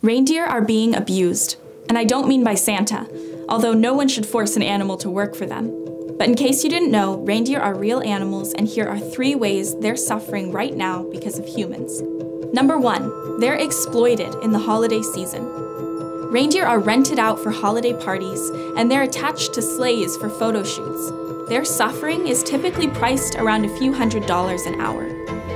Reindeer are being abused, and I don't mean by Santa, although no one should force an animal to work for them. But in case you didn't know, reindeer are real animals, and here are three ways they're suffering right now because of humans. Number one, they're exploited in the holiday season. Reindeer are rented out for holiday parties, and they're attached to sleighs for photo shoots. Their suffering is typically priced around a few hundred dollars an hour.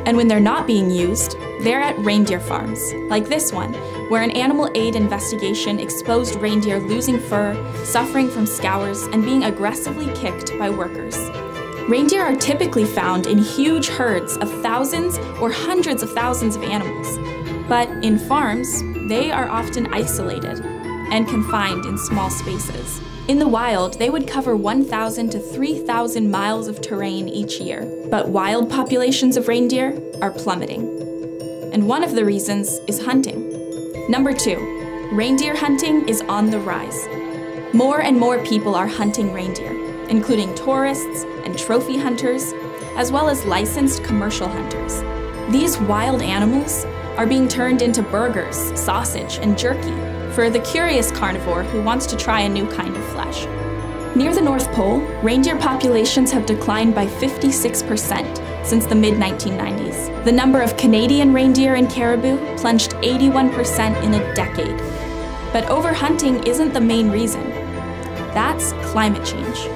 And when they're not being used, they're at reindeer farms, like this one, where an animal aid investigation exposed reindeer losing fur, suffering from scours, and being aggressively kicked by workers. Reindeer are typically found in huge herds of thousands or hundreds of thousands of animals. But in farms, they are often isolated and confined in small spaces. In the wild, they would cover 1,000 to 3,000 miles of terrain each year, but wild populations of reindeer are plummeting. And one of the reasons is hunting. Number two, reindeer hunting is on the rise. More and more people are hunting reindeer, including tourists and trophy hunters, as well as licensed commercial hunters. These wild animals are being turned into burgers, sausage, and jerky for the curious carnivore who wants to try a new kind of flesh. Near the North Pole, reindeer populations have declined by 56% since the mid 1990s. The number of Canadian reindeer and caribou plunged 81% in a decade. But overhunting isn't the main reason. That's climate change.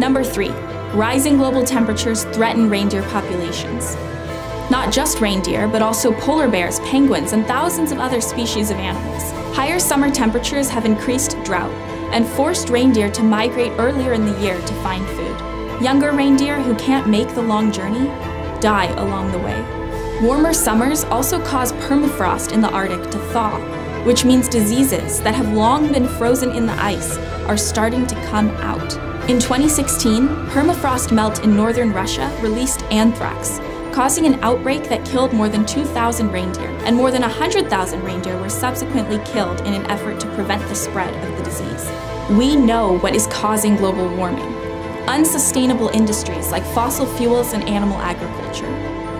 Number three, rising global temperatures threaten reindeer populations. Not just reindeer, but also polar bears, penguins, and thousands of other species of animals. Higher summer temperatures have increased drought and forced reindeer to migrate earlier in the year to find food. Younger reindeer who can't make the long journey die along the way. Warmer summers also cause permafrost in the Arctic to thaw, which means diseases that have long been frozen in the ice are starting to come out. In 2016, permafrost melt in northern Russia released anthrax, causing an outbreak that killed more than 2,000 reindeer, and more than 100,000 reindeer were subsequently killed in an effort to prevent the spread of the disease. We know what is causing global warming unsustainable industries like fossil fuels and animal agriculture.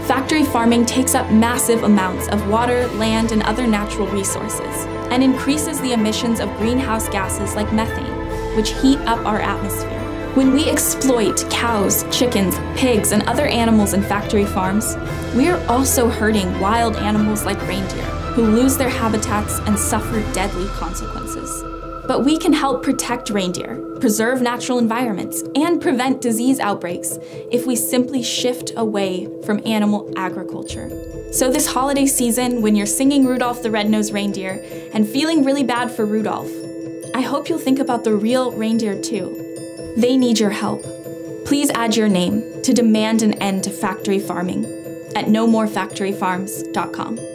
Factory farming takes up massive amounts of water, land, and other natural resources, and increases the emissions of greenhouse gases like methane, which heat up our atmosphere. When we exploit cows, chickens, pigs, and other animals in factory farms, we are also hurting wild animals like reindeer, who lose their habitats and suffer deadly consequences. But we can help protect reindeer, preserve natural environments, and prevent disease outbreaks if we simply shift away from animal agriculture. So, this holiday season, when you're singing Rudolph the Red-Nosed Reindeer and feeling really bad for Rudolph, I hope you'll think about the real reindeer too they need your help. Please add your name to demand an end to factory farming at nomorefactoryfarms.com.